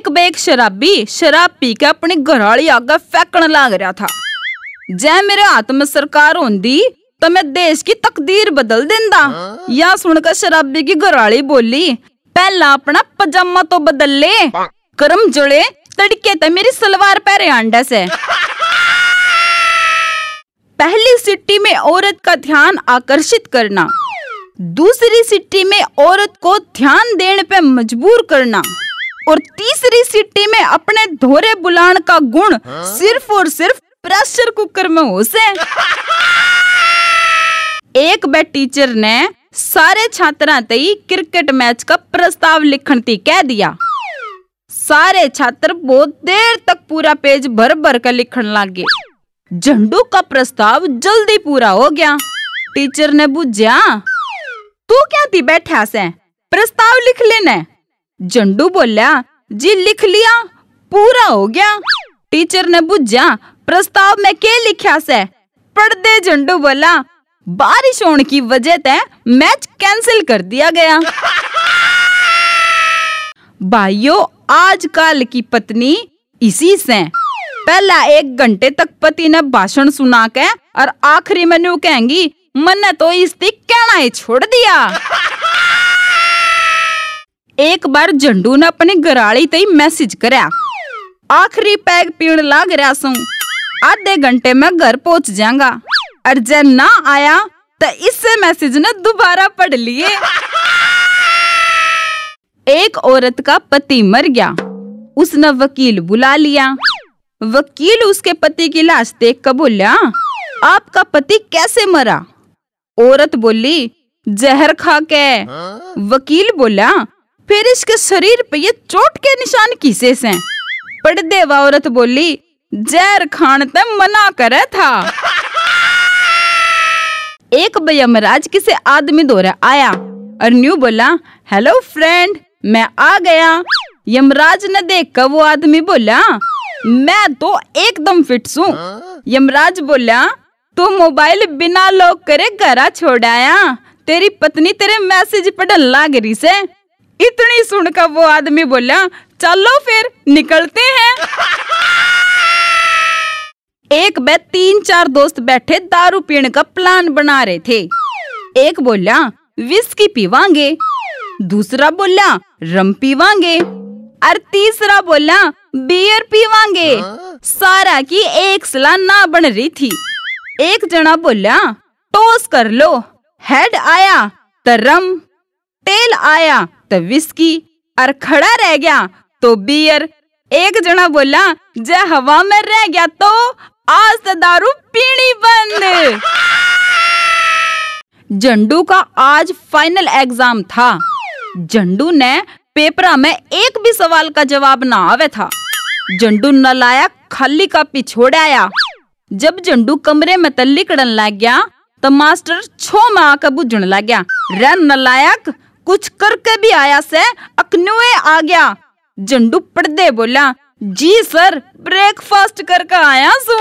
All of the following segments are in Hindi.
एक बेग शराबी शराब पी के अपनी घरवाली आगे फेंकने लाग रहा था। जय मेरे हाथ में सरकार होंदी तो मैं देश की तकदीर बदल देंदा। या सुनकर शराबी की घरवाली बोली पहला अपना पजामा तो बदल ले। करम जुड़े तड़के तो मेरी सलवार पहरे अंडा से। पहली सिट्टी में औरत का ध्यान आकर्षित करना। दूसरी सिट्टी में औरत को ध्यान देने पे मजबूर करना। और तीसरी सिट्टी में अपने धोरे बुलान का गुण सिर्फ़ और सिर्फ़ प्रेशर कुकर में हो से एक बार टीचर ने सारे छात्रा तई क्रिकेट मैच का प्रस्ताव लिखन ती कह दिया। सारे छात्र बहुत देर तक पूरा पेज भर भर कर लिखन लगे। झंडू का प्रस्ताव जल्दी पूरा हो गया। टीचर ने बुझा तू क्या थी बैठा से प्रस्ताव लिख लेने? झंडू बोलिया जी लिख लिया, पूरा हो गया। टीचर ने बुझा, प्रस्ताव में क्या लिखा से? पढ़ दे झंडू बोला बारिश होने की वजह से मैच कैंसिल कर दिया गया। भाइयों, आजकल की पत्नी इसी से। पहला एक घंटे तक पति ने भाषण सुना के और आखिरी में कहेंगी मन ने तो इसकी, कहना ही छोड़ दिया। एक बार झंडू ने अपनी गराड़ी तई मैसेज करया। आखिरी पैग पीण लाग रहा सू। आधे घंटे में घर पहुँच जाऊँगा और जब ना आया तो इससे मैसेज ने दोबारा पढ़ लिए। एक औरत का पति मर गया। उसने वकील बुला लिया। वकील उसके पति की लाश देख कर बोलिया आपका पति कैसे मरा? औरत बोली जहर खा के। वकील बोला फिर इसके शरीर पे ये चोट के निशान किसे से पड़दे व औरत बोली जहर खान ते मना करे था। एक यमराज किसी आदमी दौरा आया और न्यू बोला, हेलो फ्रेंड, मैं आ गया। यमराज ने देख कर वो आदमी बोला, मैं तो एकदम फिट हूँ यमराज बोला, तू तो मोबाइल बिना लॉक करे घरा छोड़ाया तेरी पत्नी तेरे मैसेज पढ़ लाग रही से। इतनी सुनकर वो आदमी बोला, चलो फिर, निकलते हैं। एक बे तीन चार दोस्त बैठे दारू पीने का प्लान बना रहे थे। एक बोला, विस्की पीवांगे। दूसरा बोला रम पीवांगे। और तीसरा बोला बियर पीवांगे। सारा की एक सलाह ना बन रही थी। एक जना बोला टोस कर लो। हेड आया तो टेल आया तो विस्की और खड़ा रह गया तो बियर एक जना बोला जे हवा में रह गया तो आज तो दारू पीनी बंद झंडू का आज फाइनल एग्ज़ाम था झंडू ने पेपरा में एक भी सवाल का जवाब ना आवे था झंडू न लाया खाली का पिछोड़ आया जब झंडू कमरे में तल्लीकड़न लग गया तो मास्टर छो में आकर बुझन लग गया रन नलायक कुछ करके भी आया से अकनुए आ गया। झंडू पड़दे बोला, जी सर ब्रेकफास्ट करके आया सू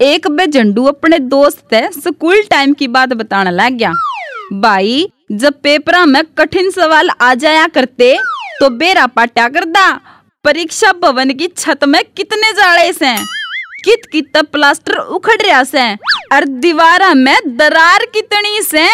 एक बे झंडू अपने दोस्त से स्कूल टाइम की बात बताने लग गया। भाई, जब पेपरा में कठिन सवाल आ जाया करते तो बेरा पाटा करदा परीक्षा भवन की छत में कितने जाड़े से कित कित प्लास्टर उखड़ रहा से। और दीवारा में दरार कितनी से।